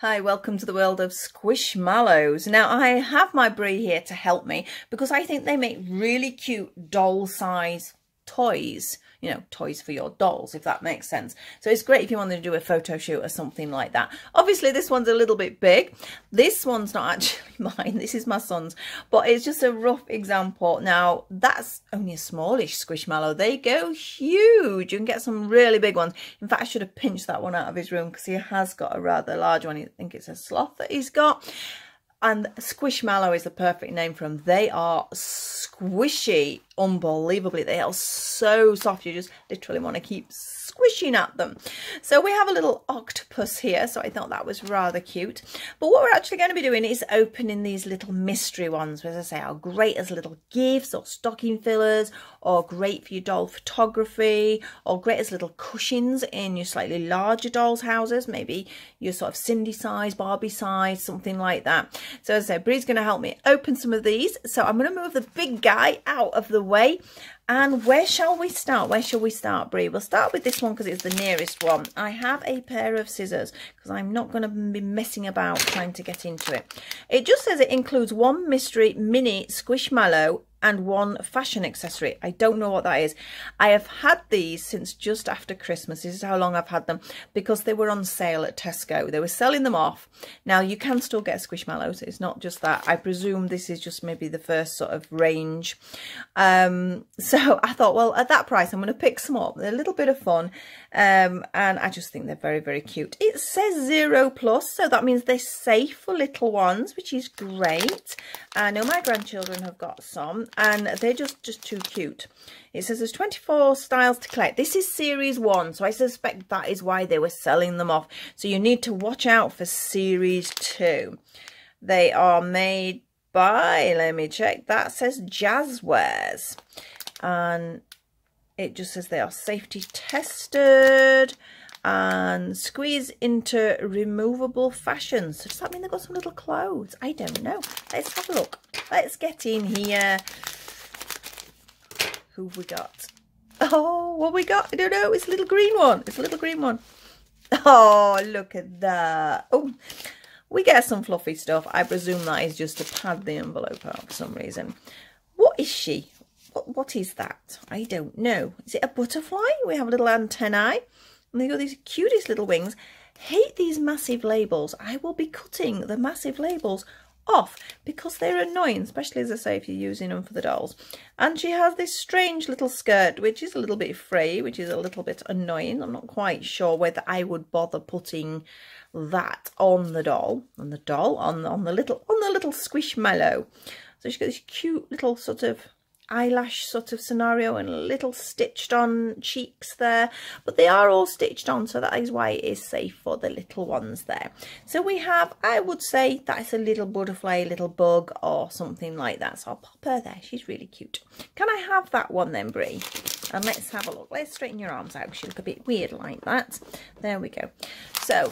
Hi, welcome to the world of Squishmallows. Now, I have my Bree here to help me because I think they make really cute doll size toys you know, toys for your dolls, if that makes sense. So it's great if you want to do a photo shoot or something like that. Obviously, this one's a little bit big. This one's not actually mine. This is my son's, but it's just a rough example. Now, that's only a smallish squishmallow. They go huge. You can get some really big ones. In fact, I should have pinched that one out of his room because he has got a rather large one. I think it's a sloth that he's got. And Squishmallow is the perfect name for them. They are squishy, unbelievably. They are so soft. You just literally want to keep squishing at them. So we have a little octopus here. So I thought that was rather cute. But what we're actually going to be doing is opening these little mystery ones, as I say are great as little gifts or stocking fillers or great for your doll photography or great as little cushions in your slightly larger doll's houses. Maybe your sort of Sindy size, Barbie size, something like that. So as I say, Bree's going to help me open some of these. So I'm going to move the big guy out of the way and where shall we start? Where shall we start, Bree? We'll start with this one because it's the nearest one. I have a pair of scissors because I'm not going to be messing about trying to get into it. It just says it includes one mystery mini squishmallow and one fashion accessory. I don't know what that is. I have had these since just after Christmas. This is how long I've had them because they were on sale at Tesco. They were selling them off. Now you can still get squishmallows. It's not just that. I presume this is just maybe the first sort of range. Um, so I thought, well, at that price, I'm going to pick some up. They're a little bit of fun. Um, and I just think they're very, very cute. It says zero plus, so that means they're safe for little ones, which is great. I know my grandchildren have got some and they're just, just too cute. It says there's 24 styles to collect. This is series one, so I suspect that is why they were selling them off. So you need to watch out for series two. They are made by, let me check, that says Jazzwares. And it just says they are safety tested and squeeze into removable fashion. So does that mean they've got some little clothes? I don't know. Let's have a look. Let's get in here. Who've we got? Oh, what we got? I don't know. It's a little green one. It's a little green one. Oh, look at that. Oh, we get some fluffy stuff. I presume that is just to pad the envelope out for some reason. What is she? What, what is that? I don't know. Is it a butterfly? We have a little antennae. And they got these cutest little wings. Hate these massive labels. I will be cutting the massive labels off because they're annoying, especially as I say if you're using them for the dolls. And she has this strange little skirt which is a little bit frayy, which is a little bit annoying. I'm not quite sure whether I would bother putting that on the doll, on the doll, on, on the little on the little squishmallow. So she's got this cute little sort of eyelash sort of scenario and little stitched on cheeks there but they are all stitched on so that is why it is safe for the little ones there. So we have i would say that's a little butterfly little bug or something like that. So i'll pop her there. She's really cute. Can i have that one then Bree? And let's have a look. Let's straighten your arms out she look a bit weird like that. There we go. So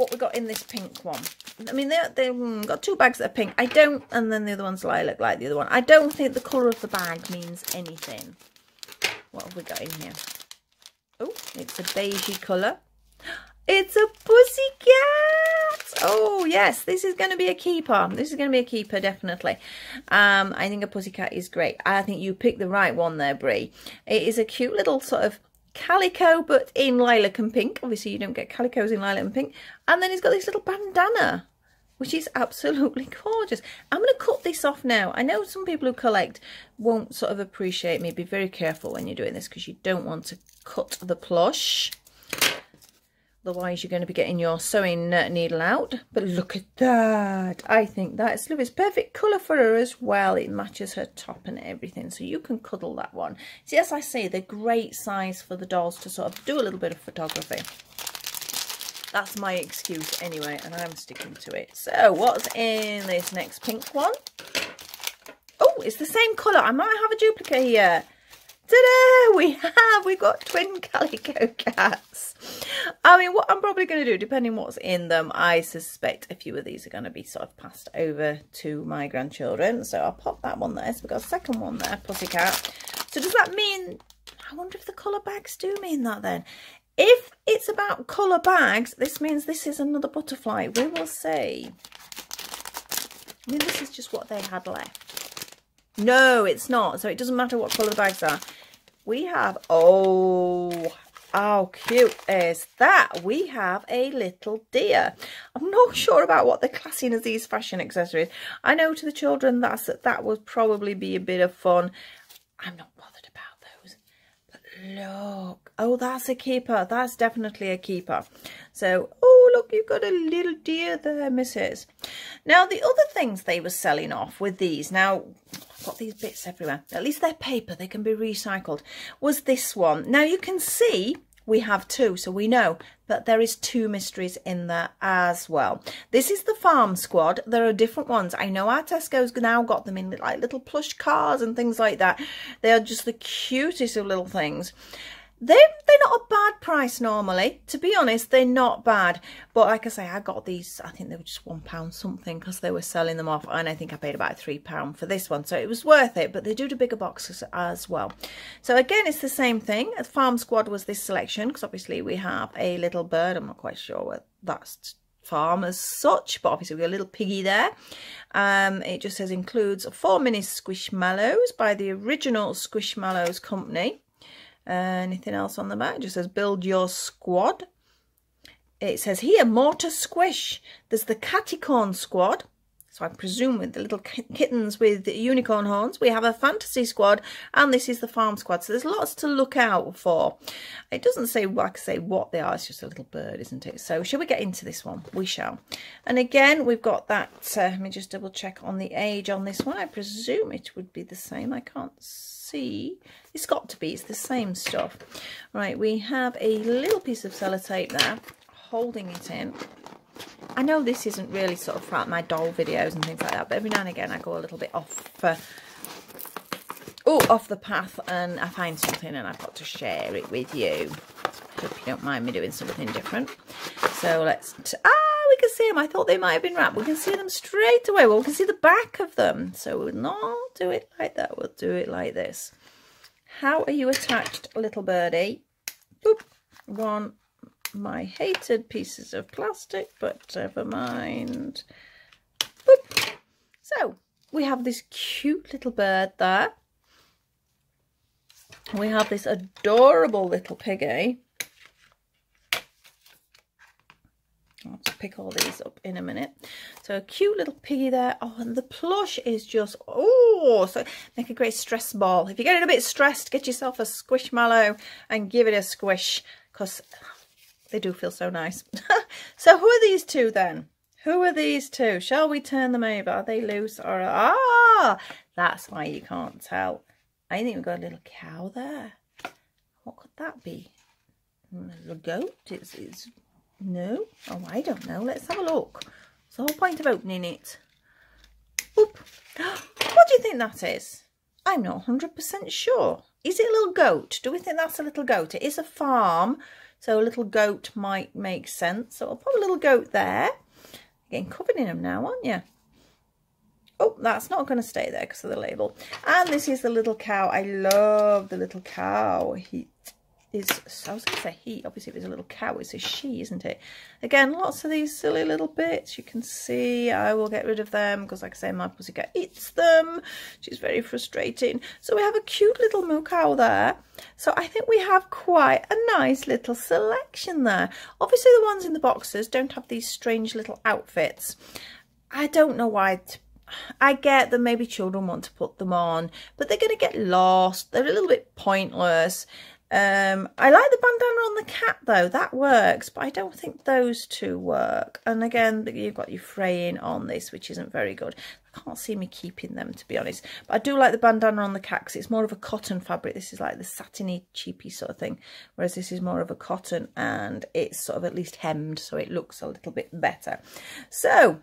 what we got in this pink one. I mean, they they mm, got two bags that are pink. I don't, and then the other one's lilac like the other one. I don't think the colour of the bag means anything. What have we got in here? Oh, it's a beigey colour. It's a pussycat. Oh, yes, this is going to be a keeper. This is going to be a keeper, definitely. Um, I think a pussycat is great. I think you picked the right one there, Bree. It is a cute little sort of calico but in lilac and pink. Obviously you don't get calicos in lilac and pink. And then he's got this little bandana which is absolutely gorgeous. I'm going to cut this off now. I know some people who collect won't sort of appreciate me. Be very careful when you're doing this because you don't want to cut the plush Otherwise, you're going to be getting your sewing uh, needle out. But look at that. I think that's. It's perfect colour for her as well. It matches her top and everything. So you can cuddle that one. See, as I say, they're great size for the dolls to sort of do a little bit of photography. That's my excuse anyway, and I'm sticking to it. So what's in this next pink one? Oh, it's the same colour. I might have a duplicate here. Ta-da! We have, we got twin calico cats. I mean, what I'm probably going to do, depending what's in them, I suspect a few of these are going to be sort of passed over to my grandchildren. So I'll pop that one there. So we've got a second one there, Pussycat. So does that mean, I wonder if the colour bags do mean that then. If it's about colour bags, this means this is another butterfly. We will see. I mean, this is just what they had left. No, it's not. So it doesn't matter what colour the bags are. We have, oh, how cute is that? We have a little deer. I'm not sure about what they're classing as these fashion accessories. I know to the children that's that would probably be a bit of fun. I'm not bothered about those. But look. Oh, that's a keeper. That's definitely a keeper. So, oh, look, you've got a little deer there, missus. Now, the other things they were selling off with these. Now, I've got these bits everywhere. At least they're paper. They can be recycled. Was this one. Now, you can see we have two, so we know that there is two mysteries in there as well. This is the Farm Squad. There are different ones. I know our Tesco's now got them in like little plush cars and things like that. They are just the cutest of little things. They're, they're not a bad price normally. To be honest, they're not bad. But like I say, I got these, I think they were just £1 something because they were selling them off. And I think I paid about £3 for this one. So it was worth it. But they do the bigger boxes as well. So again, it's the same thing. Farm Squad was this selection because obviously we have a little bird. I'm not quite sure what that's farm as such but obviously we've got a little piggy there um it just says includes four mini squishmallows by the original squishmallows company anything else on the back? It just says build your squad. It says here, mortar squish. There's the Caticorn squad. I presume with the little kittens with unicorn horns. We have a fantasy squad and this is the farm squad. So there's lots to look out for. It doesn't say, like I say, what they are. It's just a little bird, isn't it? So shall we get into this one? We shall. And again, we've got that, uh, let me just double check on the age on this one. I presume it would be the same. I can't see. It's got to be. It's the same stuff. Right, we have a little piece of sellotape there holding it in. I know this isn't really sort of my doll videos and things like that, but every now and again I go a little bit off oh, off the path and I find something and I've got to share it with you. Hope you don't mind me doing something different. So let's, ah, we can see them. I thought they might have been wrapped. We can see them straight away. Well, we can see the back of them. So we'll not do it like that. We'll do it like this. How are you attached, little birdie? Boop. One, my hated pieces of plastic, but never mind. Boop. So, we have this cute little bird there. We have this adorable little piggy. I'll pick all these up in a minute. So a cute little piggy there. Oh, and the plush is just, oh, so make a great stress ball. If you're getting a bit stressed, get yourself a squishmallow and give it a squish because they do feel so nice. so who are these two then? Who are these two? Shall we turn them over? Are they loose or... Ah, that's why you can't tell. I think we've got a little cow there. What could that be? A little goat? It's, it's no? Oh, I don't know. Let's have a look. What's the whole point of opening it? Oop. What do you think that is? I'm not 100% sure. Is it a little goat? Do we think that's a little goat? It is a farm, so a little goat might make sense. So I'll put a little goat there. You're getting covered in them now, aren't you? Oh, that's not going to stay there because of the label. And this is the little cow. I love the little cow. He is, I was going to say he, obviously if it's a little cow, it's a she, isn't it? Again, lots of these silly little bits. You can see I will get rid of them because like I say, my pussycat eats them. She's very frustrating. So we have a cute little moo cow there. So I think we have quite a nice little selection there. Obviously the ones in the boxes don't have these strange little outfits. I don't know why I get that maybe children want to put them on, but they're going to get lost. They're a little bit pointless. Um, I like the bandana on the cat though, that works, but I don't think those two work. And again, you've got your fraying on this, which isn't very good. I can't see me keeping them, to be honest. But I do like the bandana on the cat because it's more of a cotton fabric. This is like the satiny, cheapy sort of thing, whereas this is more of a cotton and it's sort of at least hemmed, so it looks a little bit better. So,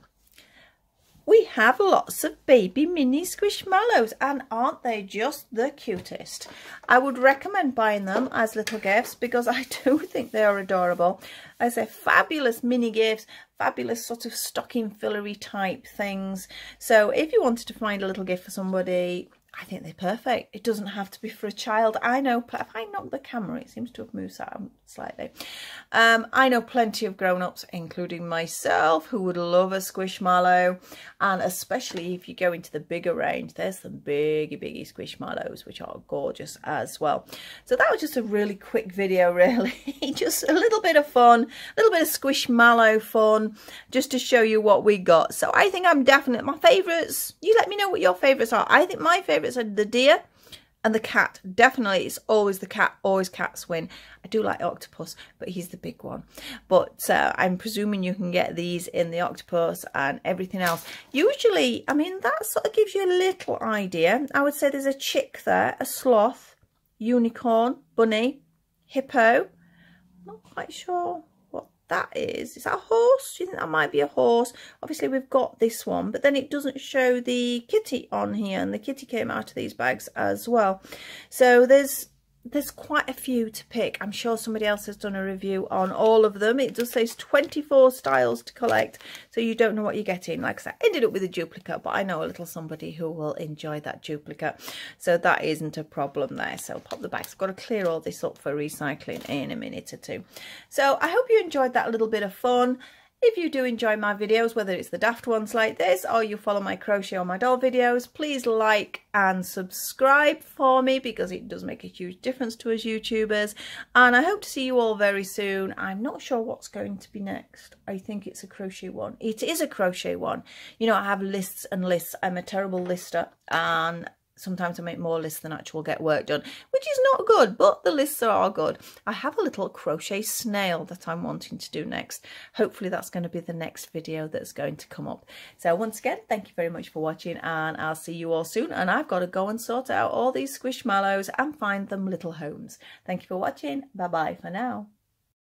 we have lots of baby mini squishmallows and aren't they just the cutest i would recommend buying them as little gifts because i do think they are adorable I say fabulous mini gifts fabulous sort of stocking fillery type things so if you wanted to find a little gift for somebody I think they're perfect. It doesn't have to be for a child. I know, but if I knock the camera, it seems to have moved. So slightly. Um, I know plenty of grown-ups, including myself, who would love a Squishmallow. And especially if you go into the bigger range, there's some biggy, biggy Squishmallows, which are gorgeous as well. So that was just a really quick video, really. just a little bit of fun, a little bit of Squishmallow fun, just to show you what we got. So I think I'm definitely, my favourites, you let me know what your favourites are. I think my favourites are the deer and the cat definitely it's always the cat always cats win. I do like octopus but he's the big one. But uh, i'm presuming you can get these in the octopus and everything else. Usually i mean that sort of gives you a little idea. I would say there's a chick there a sloth unicorn bunny hippo. Not quite sure that is. Is that a horse? Do you think that might be a horse? Obviously, we've got this one, but then it doesn't show the kitty on here, and the kitty came out of these bags as well. So there's there's quite a few to pick. I'm sure somebody else has done a review on all of them. It does say 24 styles to collect, so you don't know what you're getting. Like I said, I ended up with a duplicate, but I know a little somebody who will enjoy that duplicate. So that isn't a problem there. So pop the bags. I've got to clear all this up for recycling in a minute or two. So I hope you enjoyed that little bit of fun. If you do enjoy my videos, whether it's the daft ones like this or you follow my crochet or my doll videos, please like and subscribe for me because it does make a huge difference to us YouTubers. And I hope to see you all very soon. I'm not sure what's going to be next. I think it's a crochet one. It is a crochet one. You know, I have lists and lists. I'm a terrible lister and sometimes I make more lists than actual get work done, which is not good, but the lists are good. I have a little crochet snail that I'm wanting to do next. Hopefully that's going to be the next video that's going to come up. So once again, thank you very much for watching and I'll see you all soon. And I've got to go and sort out all these squishmallows and find them little homes. Thank you for watching. Bye-bye for now.